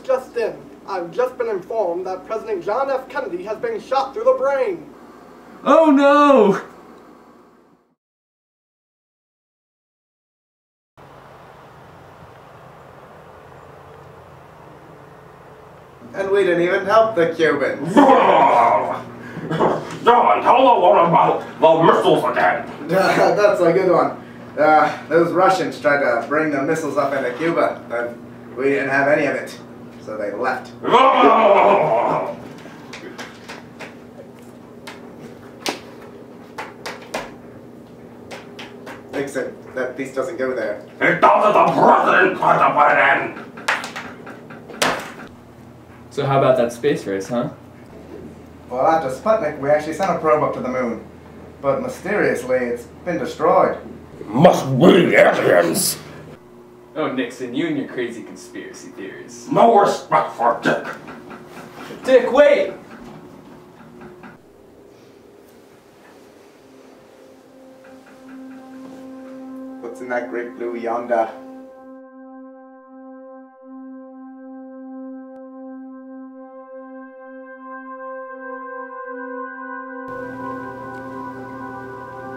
this just in. I've just been informed that President John F. Kennedy has been shot through the brain. Oh no! And we didn't even help the Cubans. John, tell the one about the missiles again. That's a good one. Uh, those Russians tried to bring the missiles up into Cuba, but we didn't have any of it, so they left. Except that piece doesn't go there. It doesn't the president try to put it in. So how about that space race, huh? Well, after Sputnik, we actually sent a probe up to the moon. But mysteriously, it's been destroyed. Must be aliens. Oh, Nixon, you and your crazy conspiracy theories. No respect for Dick. Dick, wait! What's in that great blue yonder?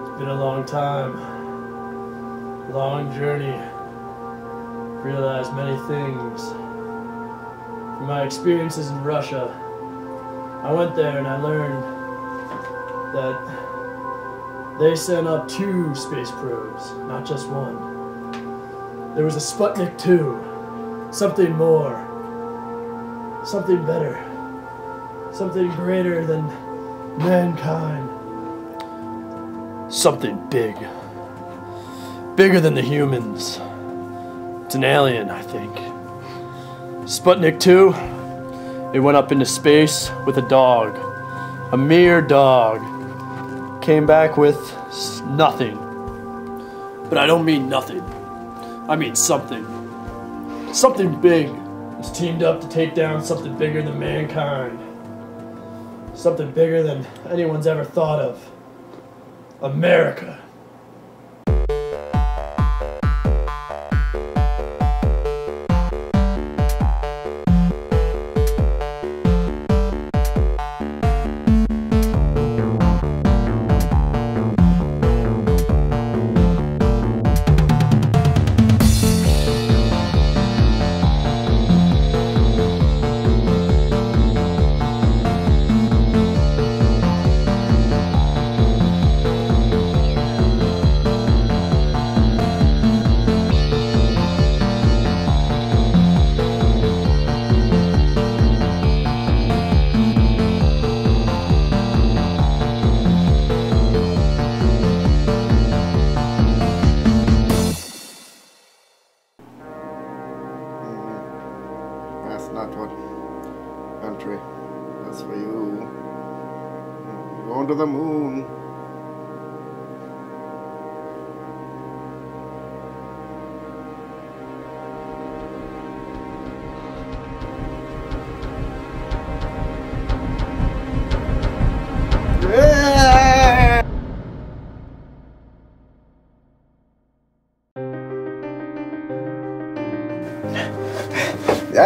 It's been a long time, long journey. Realized many things. From my experiences in Russia, I went there and I learned that they sent up two space probes, not just one. There was a Sputnik 2, something more, something better, something greater than mankind. Something big. Bigger than the humans. It's an alien, I think. Sputnik 2, it went up into space with a dog. A mere dog. Came back with nothing. But I don't mean nothing. I mean something. Something big. It's teamed up to take down something bigger than mankind. Something bigger than anyone's ever thought of. America.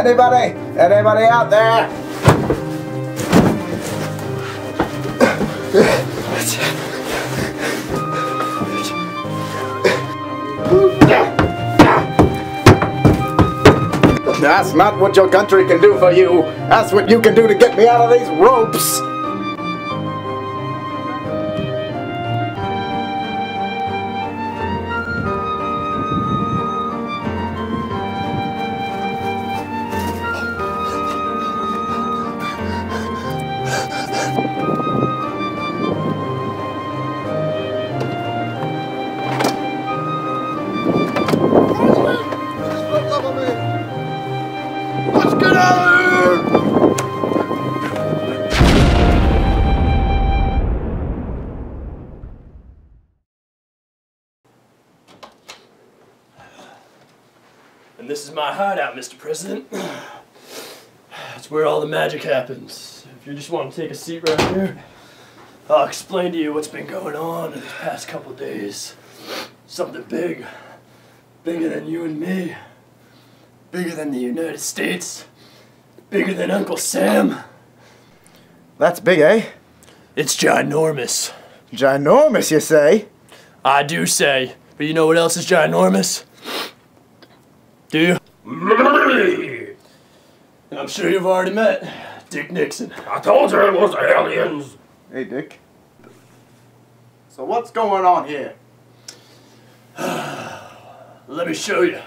Anybody? Anybody out there? That's not what your country can do for you. That's what you can do to get me out of these ropes. Let's get out of here! And this is my hideout, Mr. President. It's where all the magic happens. If you just want to take a seat right here, I'll explain to you what's been going on in these past couple days. Something big. Bigger than you and me. Bigger than the United States. Bigger than Uncle Sam. That's big, eh? It's ginormous. Ginormous, you say? I do say. But you know what else is ginormous? Do you? Me. I'm sure you've already met Dick Nixon. I told you it was aliens. Hey, Dick. So what's going on here? Let me show you.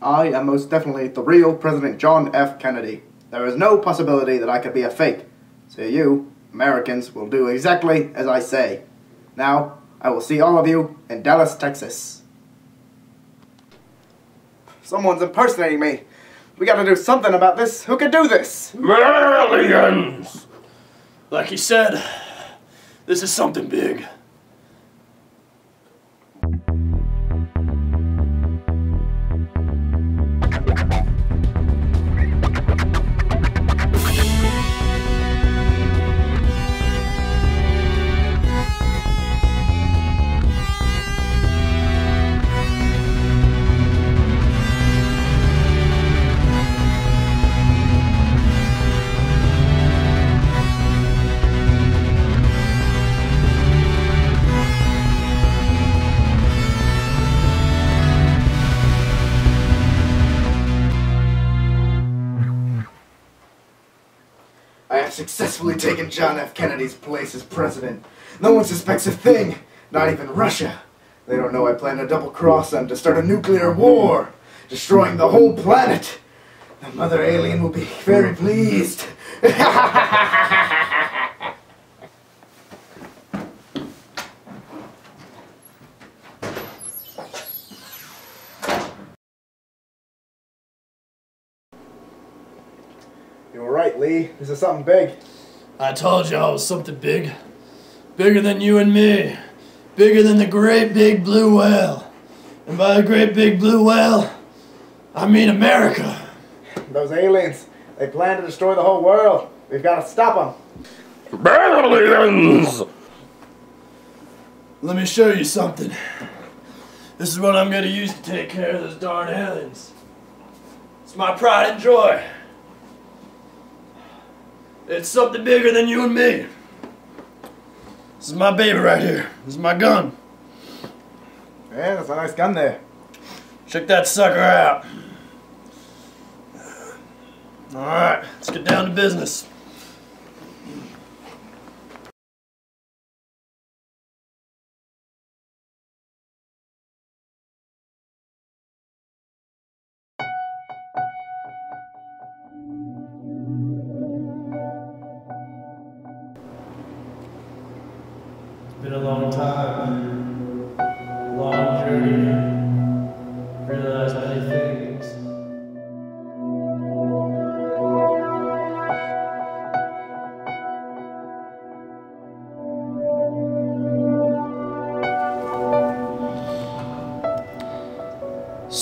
I am most definitely the real President John F. Kennedy. There is no possibility that I could be a fake. So you, Americans, will do exactly as I say. Now, I will see all of you in Dallas, Texas. Someone's impersonating me. We gotta do something about this. Who could do this? Aliens. Like he said, this is something big. Successfully taken John F. Kennedy's place as president. No one suspects a thing, not even Russia. They don't know I plan to double cross them to start a nuclear war, destroying the whole planet. The mother alien will be very pleased. you were right, Lee. This is something big. I told you I was something big. Bigger than you and me. Bigger than the great big blue whale. And by the great big blue whale, I mean America. Those aliens, they plan to destroy the whole world. We've got to stop them. Aliens. Let me show you something. This is what I'm gonna use to take care of those darn aliens. It's my pride and joy. It's something bigger than you and me. This is my baby right here. This is my gun. Yeah, that's a nice gun there. Check that sucker out. Alright, let's get down to business.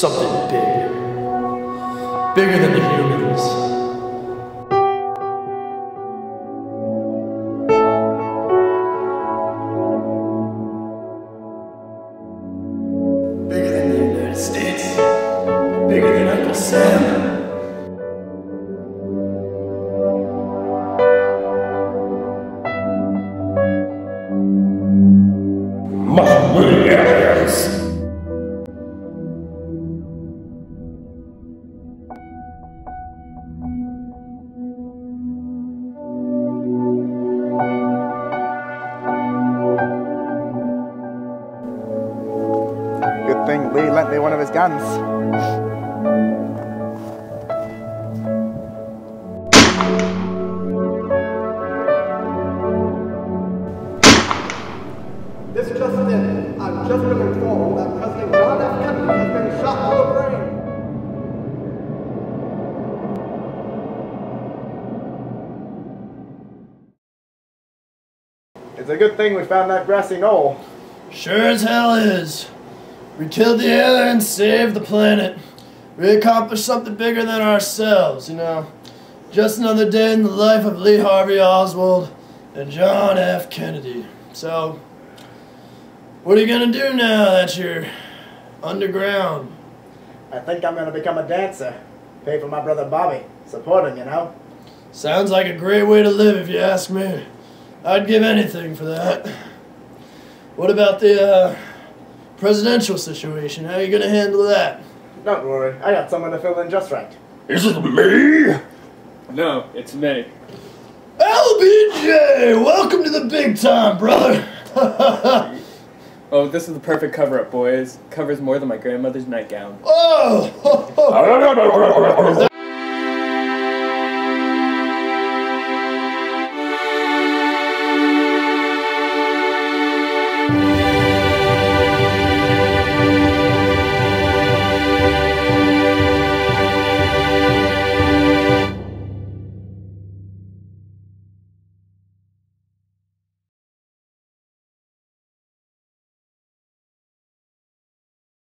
Something big. Bigger than the humans. Bigger than me one of his guns. This just in. I've just been informed that President John F. Kennedy has been shot through the brain. It's a good thing we found that grassy knoll. Sure as hell is. We killed the aliens, saved the planet. We accomplished something bigger than ourselves, you know. Just another day in the life of Lee Harvey Oswald, and John F. Kennedy. So, what are you gonna do now that you're underground? I think I'm gonna become a dancer. Pay for my brother Bobby. Support him, you know? Sounds like a great way to live, if you ask me. I'd give anything for that. What about the uh, presidential situation? How are you gonna handle that? Don't worry, I got someone to fill in just right. Is it me? No, it's me. LBJ, welcome to the big time, brother. Oh, this is the perfect cover up, boys. Covers more than my grandmother's nightgown. oh,